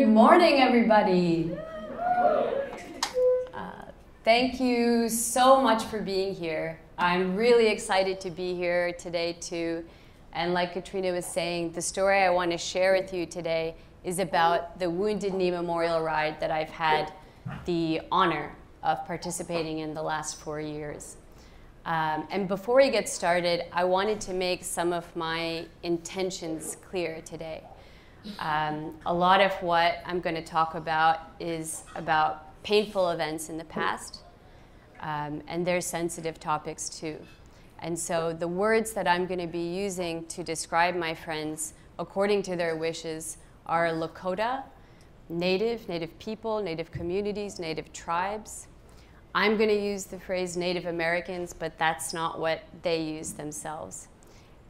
Good morning, everybody. Uh, thank you so much for being here. I'm really excited to be here today, too. And like Katrina was saying, the story I want to share with you today is about the Wounded Knee Memorial Ride that I've had the honor of participating in the last four years. Um, and before we get started, I wanted to make some of my intentions clear today. Um, a lot of what I'm going to talk about is about painful events in the past, um, and they're sensitive topics too. And so the words that I'm going to be using to describe my friends according to their wishes are Lakota, Native, Native people, Native communities, Native tribes. I'm going to use the phrase Native Americans, but that's not what they use themselves.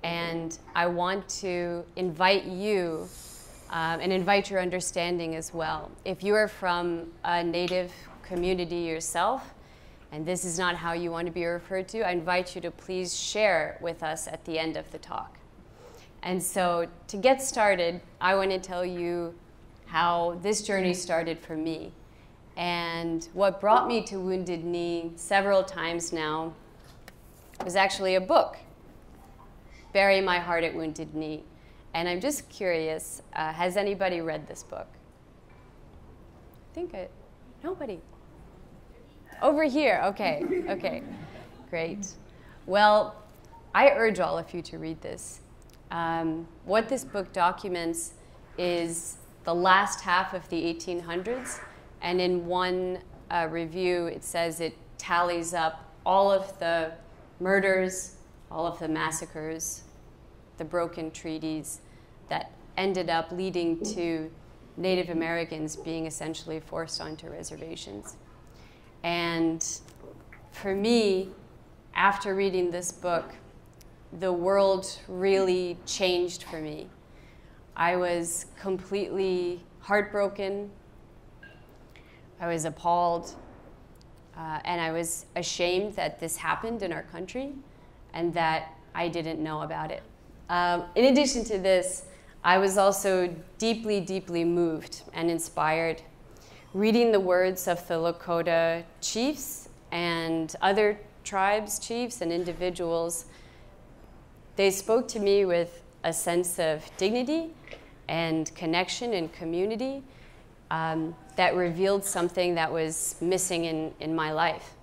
And I want to invite you um, and invite your understanding as well. If you are from a Native community yourself, and this is not how you want to be referred to, I invite you to please share with us at the end of the talk. And so, to get started, I want to tell you how this journey started for me. And what brought me to Wounded Knee several times now was actually a book, Bury My Heart at Wounded Knee. And I'm just curious uh, has anybody read this book? I think it, nobody. Over here, okay, okay, great. Well, I urge all of you to read this. Um, what this book documents is the last half of the 1800s, and in one uh, review, it says it tallies up all of the murders, all of the massacres, the broken treaties that ended up leading to Native Americans being essentially forced onto reservations. And for me, after reading this book, the world really changed for me. I was completely heartbroken. I was appalled. Uh, and I was ashamed that this happened in our country and that I didn't know about it. Um, in addition to this, I was also deeply, deeply moved and inspired reading the words of the Lakota chiefs and other tribes, chiefs, and individuals. They spoke to me with a sense of dignity and connection and community um, that revealed something that was missing in, in my life.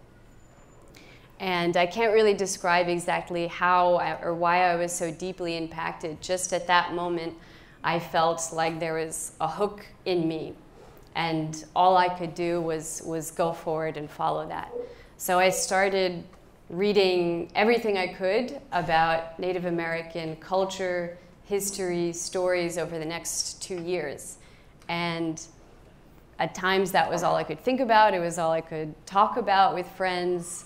And I can't really describe exactly how I, or why I was so deeply impacted. Just at that moment, I felt like there was a hook in me, and all I could do was, was go forward and follow that. So I started reading everything I could about Native American culture, history, stories over the next two years. And at times that was all I could think about, it was all I could talk about with friends.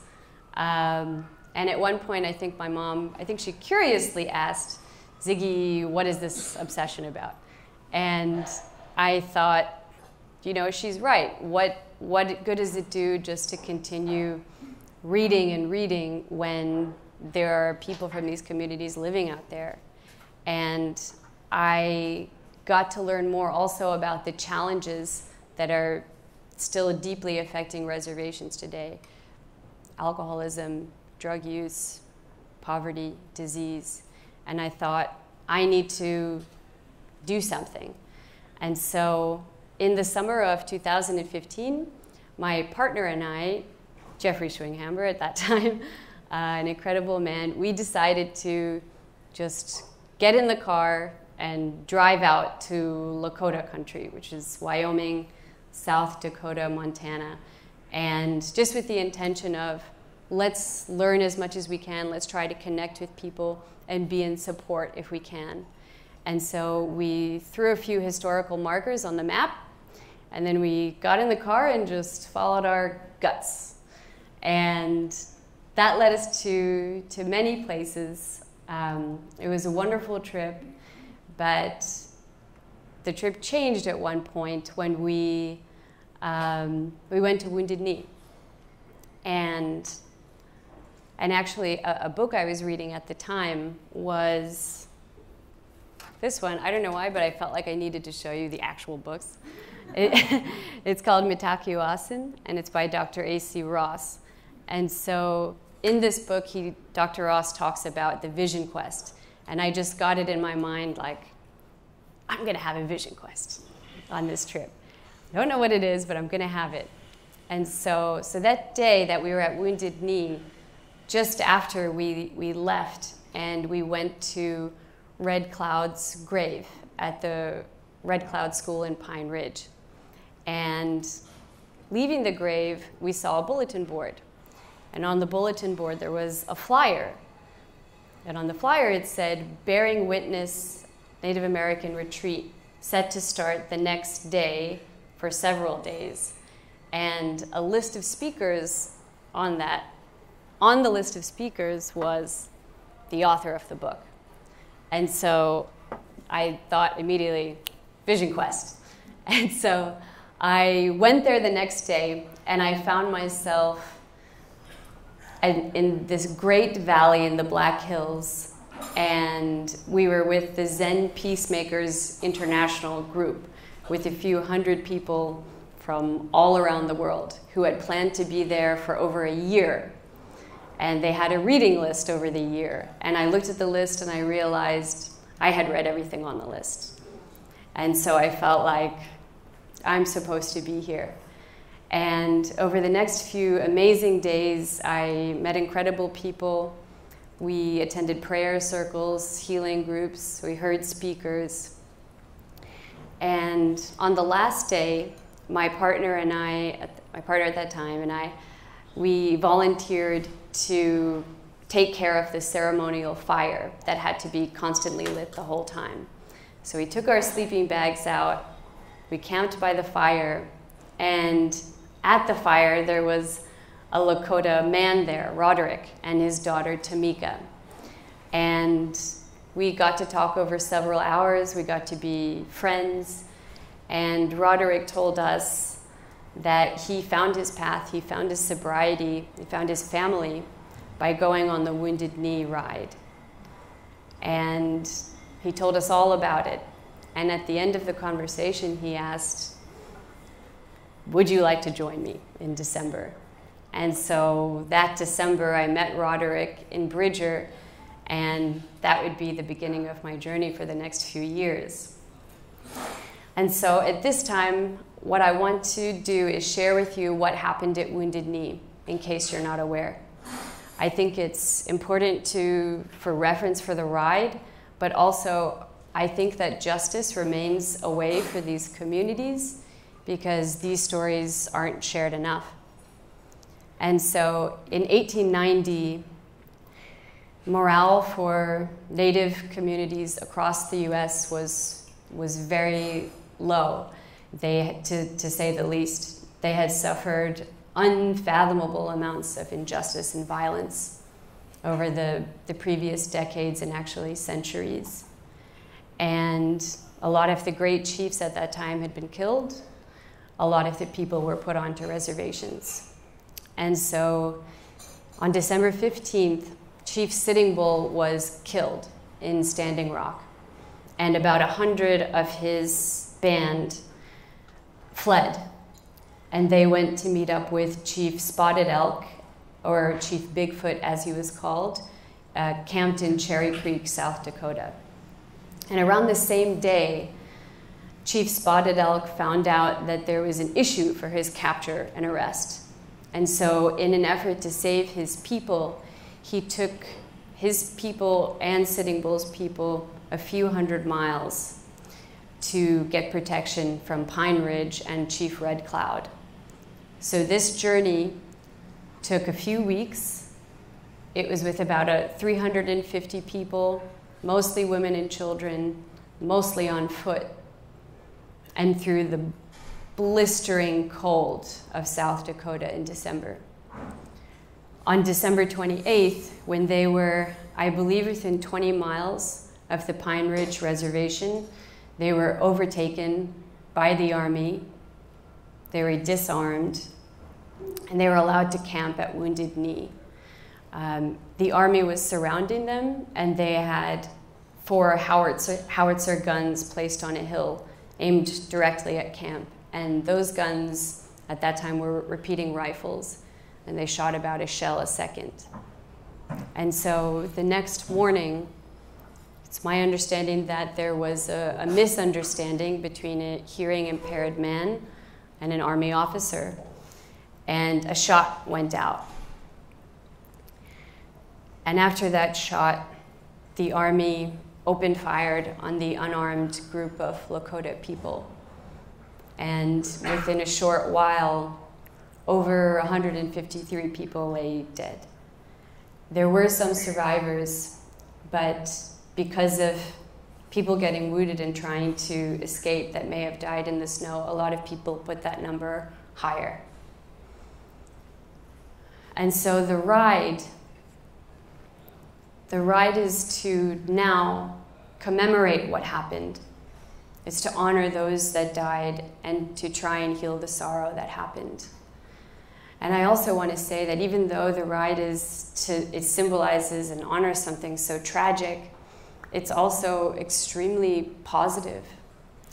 Um, and at one point, I think my mom, I think she curiously asked, Ziggy, what is this obsession about? And I thought, you know, she's right. What, what good does it do just to continue reading and reading when there are people from these communities living out there? And I got to learn more also about the challenges that are still deeply affecting reservations today alcoholism, drug use, poverty, disease. And I thought, I need to do something. And so in the summer of 2015, my partner and I, Jeffrey Schwinghammer at that time, uh, an incredible man, we decided to just get in the car and drive out to Lakota country, which is Wyoming, South Dakota, Montana, and just with the intention of let's learn as much as we can, let's try to connect with people and be in support if we can. And so we threw a few historical markers on the map, and then we got in the car and just followed our guts. And that led us to, to many places. Um, it was a wonderful trip, but the trip changed at one point when we, um, we went to Wounded Knee. And and actually, a, a book I was reading at the time was this one. I don't know why, but I felt like I needed to show you the actual books. It, it's called Mitakuye Oyasin, and it's by Dr. A.C. Ross. And so in this book, he, Dr. Ross talks about the vision quest. And I just got it in my mind like, I'm going to have a vision quest on this trip. I don't know what it is, but I'm going to have it. And so, so that day that we were at Wounded Knee, just after we, we left and we went to Red Cloud's grave at the Red Cloud School in Pine Ridge. And leaving the grave, we saw a bulletin board. And on the bulletin board, there was a flyer. And on the flyer, it said, Bearing Witness Native American Retreat, set to start the next day for several days. And a list of speakers on that, on the list of speakers was the author of the book. And so I thought immediately, Vision Quest. And so I went there the next day and I found myself in, in this great valley in the Black Hills. And we were with the Zen Peacemakers International group with a few hundred people from all around the world who had planned to be there for over a year. And they had a reading list over the year. And I looked at the list and I realized I had read everything on the list. And so I felt like I'm supposed to be here. And over the next few amazing days, I met incredible people. We attended prayer circles, healing groups, we heard speakers. And on the last day, my partner and I, my partner at that time and I, we volunteered to take care of the ceremonial fire that had to be constantly lit the whole time. So we took our sleeping bags out, we camped by the fire, and at the fire there was a Lakota man there, Roderick, and his daughter Tamika. And we got to talk over several hours, we got to be friends, and Roderick told us that he found his path, he found his sobriety, he found his family by going on the Wounded Knee ride. And he told us all about it. And at the end of the conversation, he asked, Would you like to join me in December? And so that December, I met Roderick in Bridger, and that would be the beginning of my journey for the next few years. And so at this time, what I want to do is share with you what happened at Wounded Knee, in case you're not aware. I think it's important to, for reference for the ride, but also I think that justice remains a way for these communities because these stories aren't shared enough. And so in 1890, morale for Native communities across the US was, was very low, they, to, to say the least. They had suffered unfathomable amounts of injustice and violence over the, the previous decades and actually centuries. And a lot of the great chiefs at that time had been killed. A lot of the people were put onto reservations. And so on December 15th, Chief Sitting Bull was killed in Standing Rock. And about a hundred of his band fled. And they went to meet up with Chief Spotted Elk, or Chief Bigfoot as he was called, uh, camped in Cherry Creek, South Dakota. And around the same day, Chief Spotted Elk found out that there was an issue for his capture and arrest. And so, in an effort to save his people, he took his people and Sitting Bull's people a few hundred miles to get protection from Pine Ridge and Chief Red Cloud. So, this journey took a few weeks. It was with about a 350 people mostly women and children, mostly on foot, and through the blistering cold of South Dakota in December. On December 28th, when they were, I believe, within 20 miles of the Pine Ridge Reservation, they were overtaken by the Army. They were disarmed, and they were allowed to camp at Wounded Knee. Um, the army was surrounding them, and they had four howitzer, howitzer guns placed on a hill aimed directly at camp. And those guns at that time were repeating rifles, and they shot about a shell a second. And so the next morning, it's my understanding that there was a, a misunderstanding between a hearing impaired man and an army officer, and a shot went out. And after that shot, the army opened fired on the unarmed group of Lakota people. And within a short while, over 153 people lay dead. There were some survivors, but because of people getting wounded and trying to escape that may have died in the snow, a lot of people put that number higher. And so the ride the ride is to now commemorate what happened. It's to honor those that died and to try and heal the sorrow that happened. And I also want to say that even though the ride is to, it symbolizes and honors something so tragic, it's also extremely positive.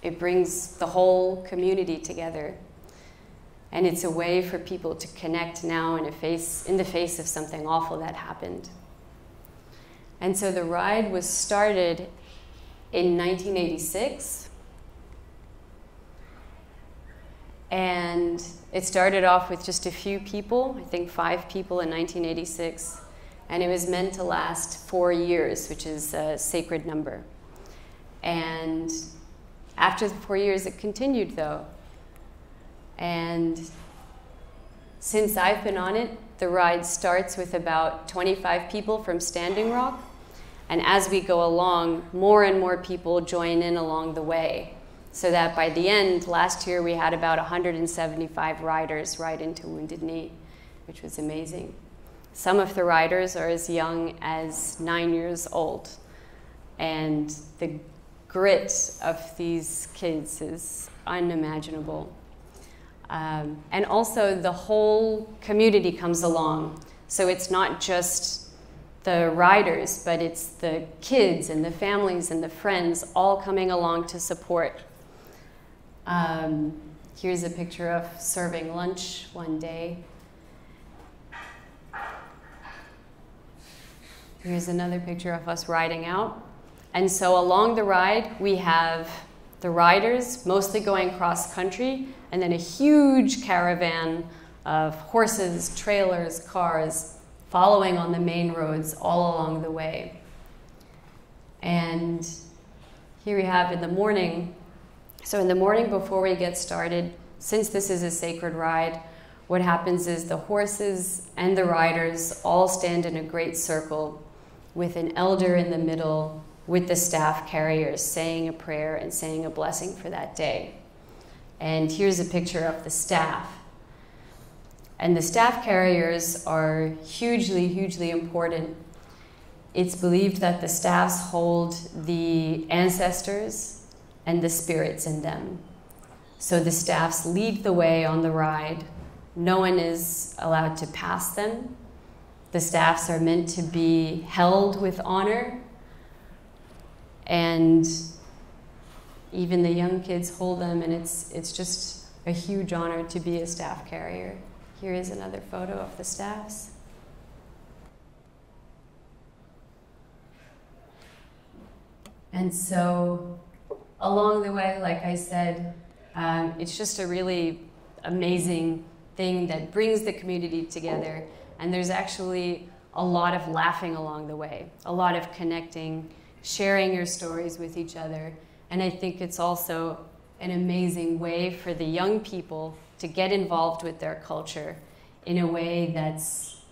It brings the whole community together. And it's a way for people to connect now in, a face, in the face of something awful that happened. And so the ride was started in 1986. And it started off with just a few people, I think five people in 1986. And it was meant to last four years, which is a sacred number. And after the four years, it continued though. And since I've been on it, the ride starts with about 25 people from Standing Rock and as we go along, more and more people join in along the way. So that by the end, last year we had about 175 riders ride into Wounded Knee, which was amazing. Some of the riders are as young as nine years old. And the grit of these kids is unimaginable. Um, and also, the whole community comes along. So it's not just the riders, but it's the kids and the families and the friends all coming along to support. Um, here's a picture of serving lunch one day. Here's another picture of us riding out. And so along the ride, we have the riders mostly going cross country, and then a huge caravan of horses, trailers, cars, following on the main roads all along the way. And here we have in the morning. So, in the morning before we get started, since this is a sacred ride, what happens is the horses and the riders all stand in a great circle with an elder in the middle, with the staff carriers saying a prayer and saying a blessing for that day. And here's a picture of the staff. And the staff carriers are hugely, hugely important. It's believed that the staffs hold the ancestors and the spirits in them. So the staffs lead the way on the ride. No one is allowed to pass them. The staffs are meant to be held with honor. And even the young kids hold them, and it's, it's just a huge honor to be a staff carrier. Here is another photo of the staffs. And so, along the way, like I said, um, it's just a really amazing thing that brings the community together. And there's actually a lot of laughing along the way, a lot of connecting, sharing your stories with each other. And I think it's also an amazing way for the young people to get involved with their culture in a way that's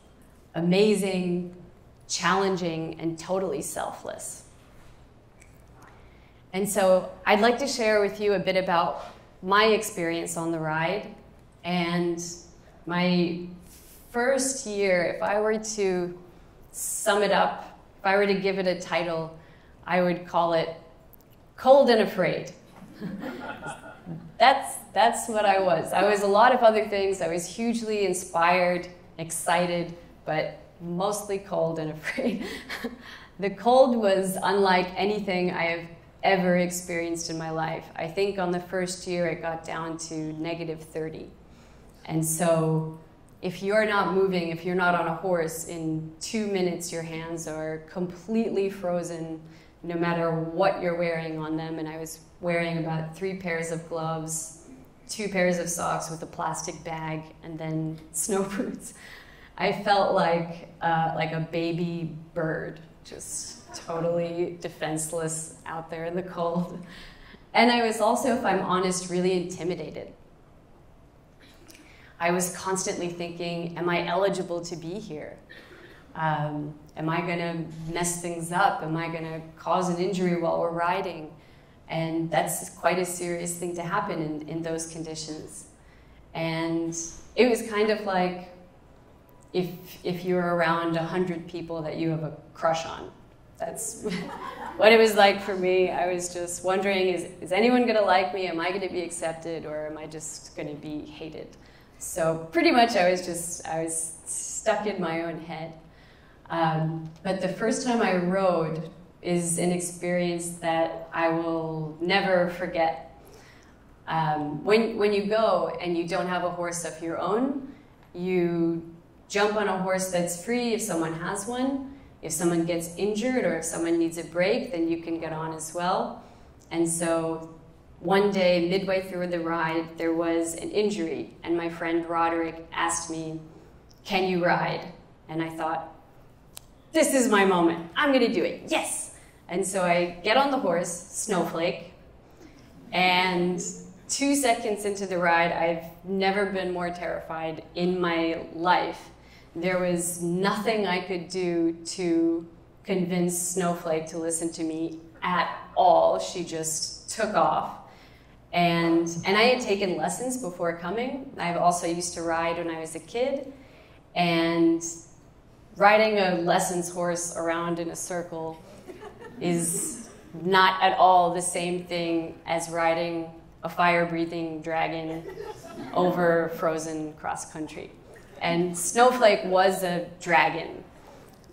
amazing, challenging, and totally selfless. And so I'd like to share with you a bit about my experience on the ride and my first year. If I were to sum it up, if I were to give it a title, I would call it Cold and Afraid. that's that's what I was. I was a lot of other things. I was hugely inspired, excited, but mostly cold and afraid. the cold was unlike anything I have ever experienced in my life. I think on the first year it got down to negative 30. And so if you're not moving, if you're not on a horse, in two minutes your hands are completely frozen no matter what you're wearing on them. And I was wearing about three pairs of gloves, two pairs of socks with a plastic bag, and then snow boots. I felt like, uh, like a baby bird, just totally defenseless out there in the cold. And I was also, if I'm honest, really intimidated. I was constantly thinking, am I eligible to be here? Um, am I going to mess things up? Am I going to cause an injury while we're riding? And that's quite a serious thing to happen in, in those conditions. And it was kind of like if, if you're around 100 people that you have a crush on. That's what it was like for me. I was just wondering, is, is anyone going to like me? Am I going to be accepted? Or am I just going to be hated? So pretty much I was just, I was stuck in my own head. Um, but the first time I rode is an experience that I will never forget. Um, when, when you go and you don't have a horse of your own, you jump on a horse that's free if someone has one. If someone gets injured or if someone needs a break, then you can get on as well. And so one day, midway through the ride, there was an injury, and my friend Roderick asked me, Can you ride? And I thought, This is my moment. I'm going to do it. Yes! And so I get on the horse, Snowflake, and two seconds into the ride, I've never been more terrified in my life. There was nothing I could do to convince Snowflake to listen to me at all. She just took off. And, and I had taken lessons before coming. I've also used to ride when I was a kid. And riding a lessons horse around in a circle is not at all the same thing as riding a fire-breathing dragon over frozen cross country. And Snowflake was a dragon.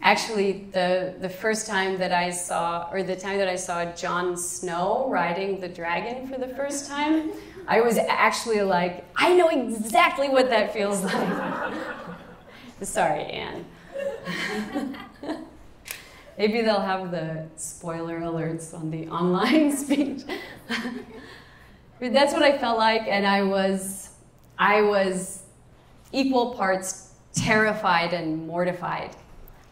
Actually, the, the first time that I saw, or the time that I saw Jon Snow riding the dragon for the first time, I was actually like, I know exactly what that feels like. Sorry, Anne. Maybe they'll have the spoiler alerts on the online speech. but that's what I felt like, and I was, I was equal parts terrified and mortified.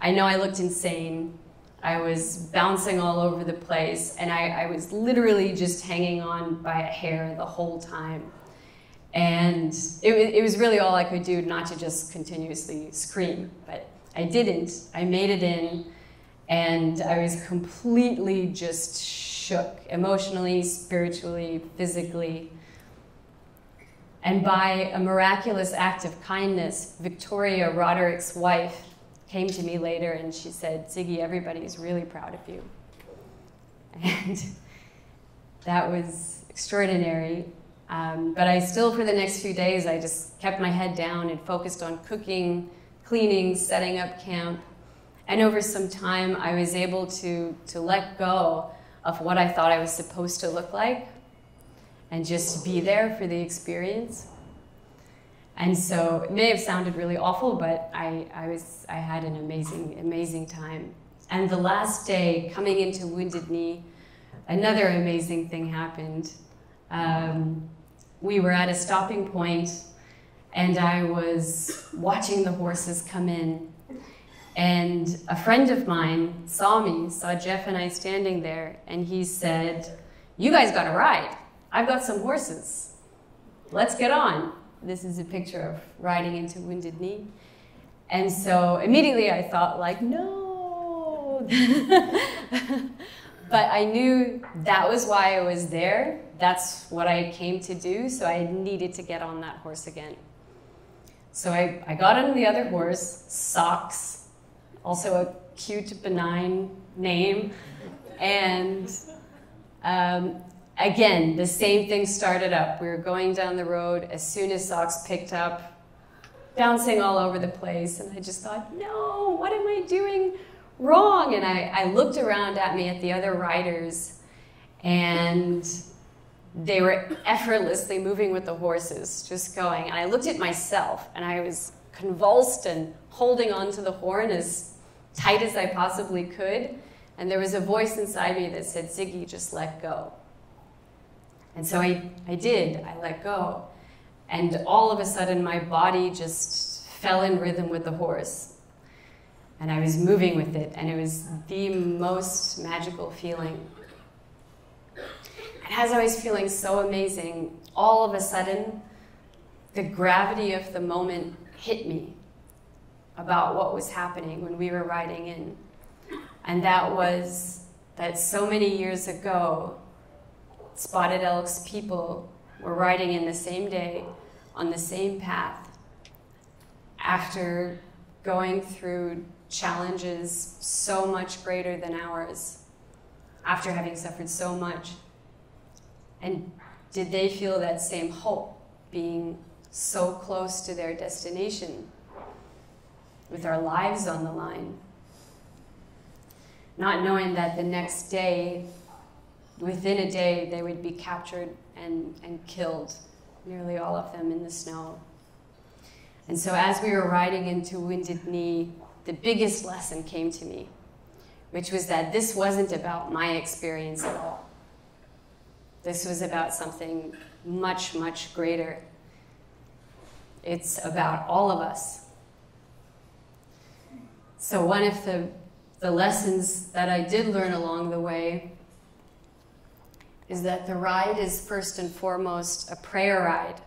I know I looked insane. I was bouncing all over the place, and I, I was literally just hanging on by a hair the whole time. And it, it was really all I could do not to just continuously scream, but I didn't. I made it in, and I was completely just shook emotionally, spiritually, physically. And by a miraculous act of kindness, Victoria, Roderick's wife, came to me later and she said, Ziggy, everybody is really proud of you. And that was extraordinary. Um, but I still, for the next few days, I just kept my head down and focused on cooking, cleaning, setting up camp. And over some time, I was able to, to let go of what I thought I was supposed to look like and just be there for the experience. And so it may have sounded really awful, but I, I, was, I had an amazing, amazing time. And the last day, coming into Wounded Knee, another amazing thing happened. Um, we were at a stopping point, and I was watching the horses come in. And a friend of mine saw me, saw Jeff and I standing there, and he said, You guys got a ride. I've got some horses. Let's get on this is a picture of riding into Wounded Knee. And so immediately I thought like, no. but I knew that was why I was there. That's what I came to do. So I needed to get on that horse again. So I, I got on the other horse, Socks, also a cute, benign name. And um, again, the same thing started up. We were going down the road. As soon as Socks picked up, bouncing all over the place. And I just thought, no, what am I doing wrong? And I, I looked around at me at the other riders, and they were effortlessly moving with the horses, just going. And I looked at myself, and I was convulsed and holding onto the horn as tight as I possibly could. And there was a voice inside me that said, Ziggy, just let go. And so I, I did, I let go. And all of a sudden, my body just fell in rhythm with the horse. And I was moving with it, and it was the most magical feeling. And as I was feeling so amazing, all of a sudden, the gravity of the moment hit me about what was happening when we were riding in. And that was that so many years ago, Spotted Elk's people were riding in the same day on the same path after going through challenges so much greater than ours, after having suffered so much. And did they feel that same hope being so close to their destination with our lives on the line? Not knowing that the next day, within a day, they would be captured and, and killed nearly all of them in the snow. And so as we were riding into Wounded Knee, the biggest lesson came to me, which was that this wasn't about my experience at all. This was about something much, much greater. It's about all of us. So, one of the, the lessons that I did learn along the way is that the ride is first and foremost a prayer ride.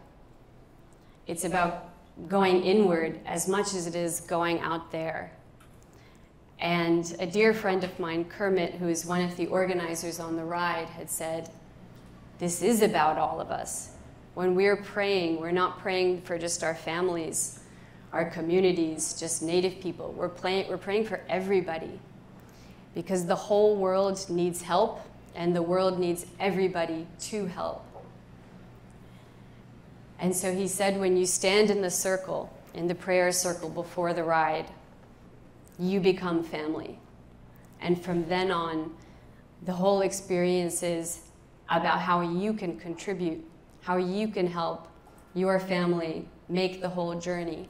It's about going inward as much as it is going out there. And a dear friend of mine, Kermit, who is one of the organizers on the ride, had said, This is about all of us. When we're praying, we're not praying for just our families, our communities, just Native people. We're, playing, we're praying for everybody because the whole world needs help and the world needs everybody to help. And so he said, when you stand in the circle, in the prayer circle before the ride, you become family. And from then on, the whole experience is about how you can contribute, how you can help your family make the whole journey.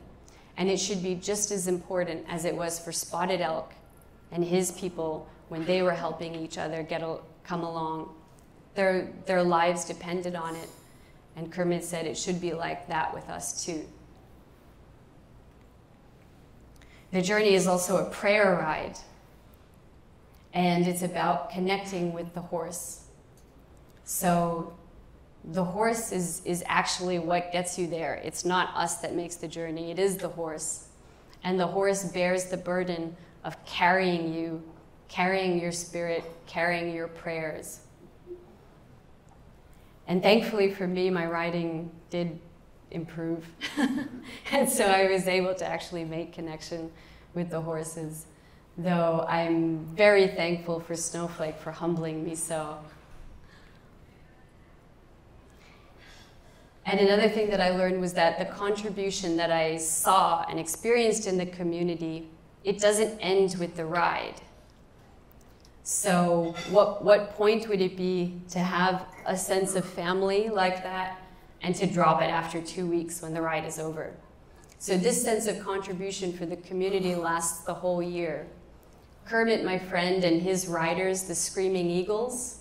And it should be just as important as it was for Spotted Elk and his people when they were helping each other get come along. Their, their lives depended on it. And Kermit said it should be like that with us too. The journey is also a prayer ride, and it's about connecting with the horse. So the horse is, is actually what gets you there. It's not us that makes the journey, it is the horse. And the horse bears the burden of carrying you carrying your spirit, carrying your prayers. And thankfully for me, my writing did improve. and so I was able to actually make connection with the horses, though I'm very thankful for Snowflake for humbling me so. And another thing that I learned was that the contribution that I saw and experienced in the community, it doesn't end with the ride. So, what, what point would it be to have a sense of family like that and to drop it after two weeks when the ride is over? So, this sense of contribution for the community lasts the whole year. Kermit, my friend, and his riders, the Screaming Eagles,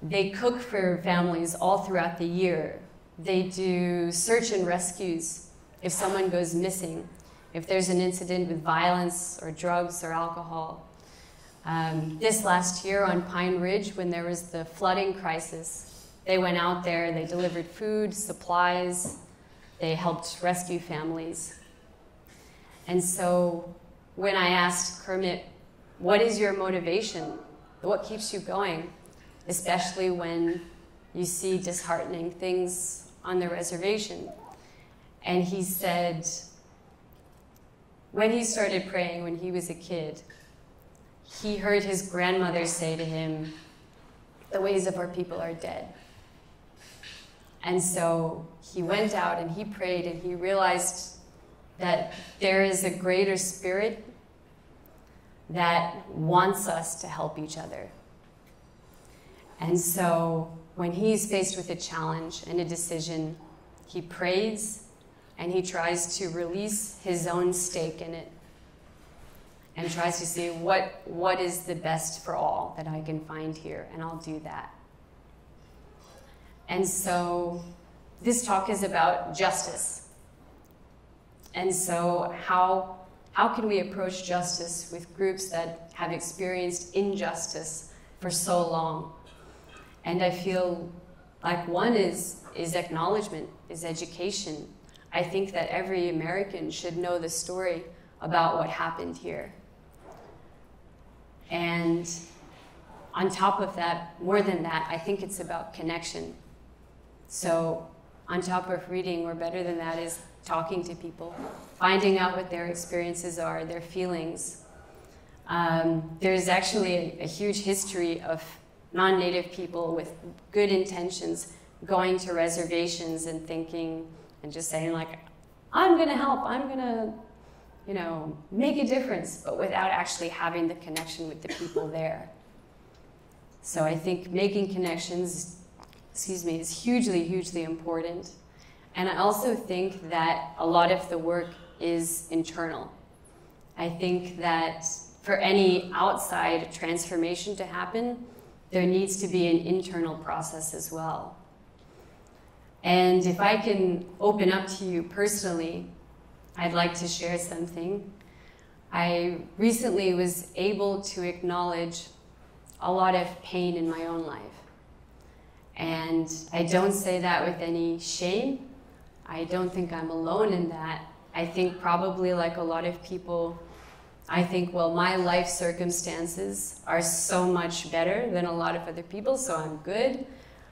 they cook for families all throughout the year. They do search and rescues if someone goes missing, if there's an incident with violence or drugs or alcohol. Um, this last year on Pine Ridge, when there was the flooding crisis, they went out there, they delivered food, supplies, they helped rescue families. And so when I asked Kermit, what is your motivation? What keeps you going? Especially when you see disheartening things on the reservation. And he said, when he started praying when he was a kid, he heard his grandmother say to him, The ways of our people are dead. And so he went out and he prayed and he realized that there is a greater spirit that wants us to help each other. And so when he's faced with a challenge and a decision, he prays and he tries to release his own stake in it and tries to see what, what is the best for all that I can find here, and I'll do that. And so this talk is about justice. And so, how, how can we approach justice with groups that have experienced injustice for so long? And I feel like one is, is acknowledgement, is education. I think that every American should know the story about what happened here. And on top of that, more than that, I think it's about connection. So, on top of reading, or better than that, is talking to people, finding out what their experiences are, their feelings. Um, there's actually a, a huge history of non native people with good intentions going to reservations and thinking and just saying, like, I'm going to help, I'm going to you know, make a difference, but without actually having the connection with the people there. So I think making connections, excuse me, is hugely, hugely important. And I also think that a lot of the work is internal. I think that for any outside transformation to happen, there needs to be an internal process as well. And if I can open up to you personally, I'd like to share something. I recently was able to acknowledge a lot of pain in my own life. And I don't say that with any shame. I don't think I'm alone in that. I think probably like a lot of people, I think, well, my life circumstances are so much better than a lot of other people, so I'm good.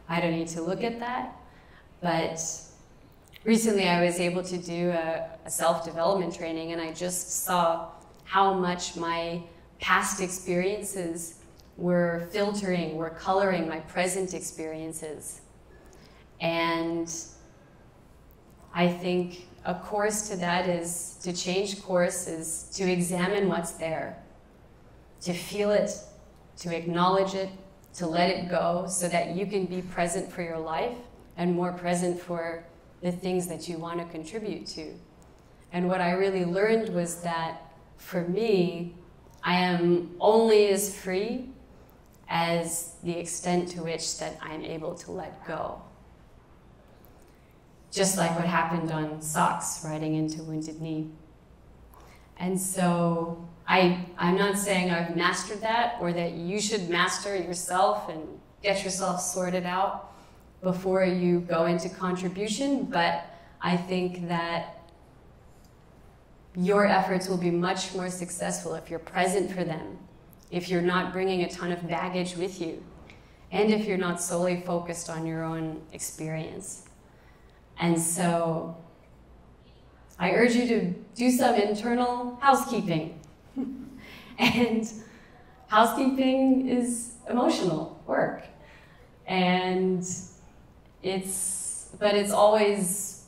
I don't need to look at that. But recently I was able to do a, a self-development training and I just saw how much my past experiences were filtering, were coloring my present experiences. And I think a course to that is to change course is to examine what's there, to feel it, to acknowledge it, to let it go so that you can be present for your life and more present for the things that you want to contribute to. And what I really learned was that for me, I am only as free as the extent to which that I'm able to let go. Just like what happened on socks riding into Wounded Knee. And so I, I'm not saying I've mastered that or that you should master yourself and get yourself sorted out before you go into contribution, but I think that your efforts will be much more successful if you're present for them, if you're not bringing a ton of baggage with you, and if you're not solely focused on your own experience. And so I urge you to do some internal housekeeping. and housekeeping is emotional work. And it's, but it's always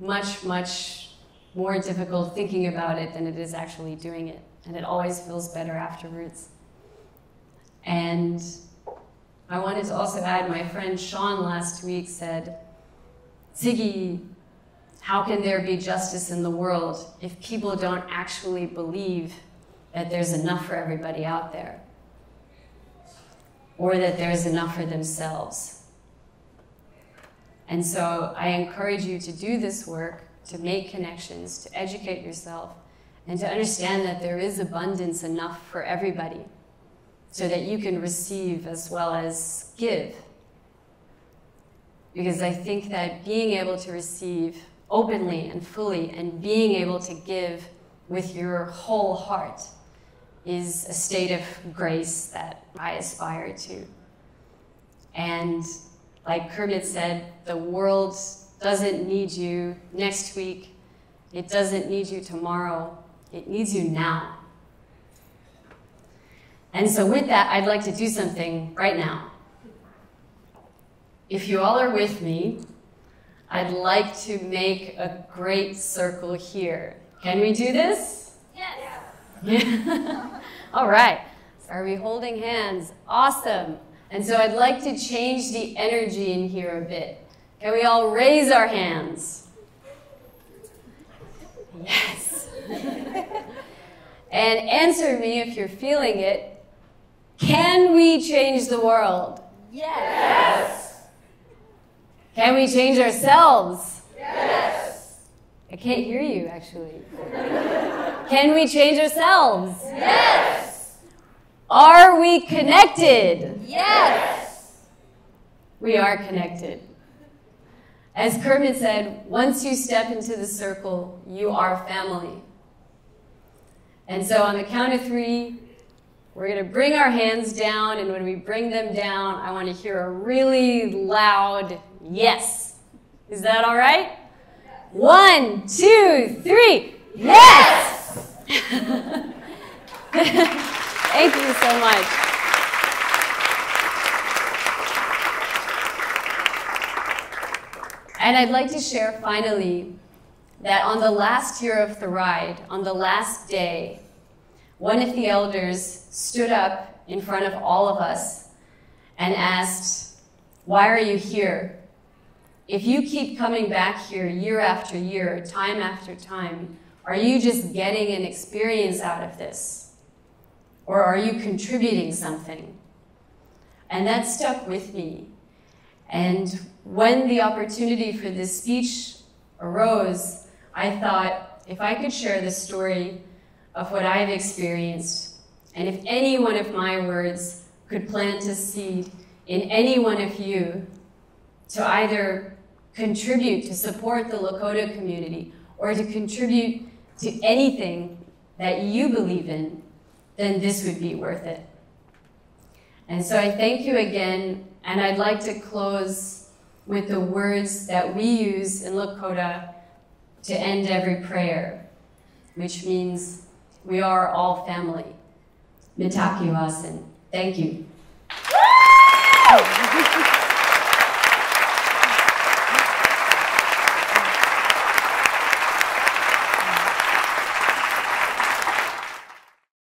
much, much more difficult thinking about it than it is actually doing it. And it always feels better afterwards. And I wanted to also add my friend Sean last week said, Ziggy, how can there be justice in the world if people don't actually believe that there's enough for everybody out there? Or that there's enough for themselves? And so I encourage you to do this work, to make connections, to educate yourself, and to understand that there is abundance enough for everybody so that you can receive as well as give. Because I think that being able to receive openly and fully and being able to give with your whole heart is a state of grace that I aspire to. And like Kermit said, the world doesn't need you next week. It doesn't need you tomorrow. It needs you now. And so, with that, I'd like to do something right now. If you all are with me, I'd like to make a great circle here. Can we do this? Yes. Yeah. All right. Are we holding hands? Awesome. And so I'd like to change the energy in here a bit. Can we all raise our hands? Yes. and answer me if you're feeling it. Can we change the world? Yes. Can we change ourselves? Yes. I can't hear you actually. Can we change ourselves? Yes. Are we connected? Yes. We are connected. As Kermit said, once you step into the circle, you are family. And so on the count of three, we're going to bring our hands down, and when we bring them down, I want to hear a really loud yes. Is that all right? One, two, three, yes! Thank you so much. And I'd like to share finally that on the last year of the ride, on the last day, one of the elders stood up in front of all of us and asked, Why are you here? If you keep coming back here year after year, time after time, are you just getting an experience out of this? Or are you contributing something? And that stuck with me. And when the opportunity for this speech arose, I thought if I could share the story of what I've experienced, and if any one of my words could plant a seed in any one of you to either contribute to support the Lakota community or to contribute to anything that you believe in, then this would be worth it. And so I thank you again, and I'd like to close with the words that we use in Lakota to end every prayer, which means we are all family. Mitakuye oyasin. Thank you.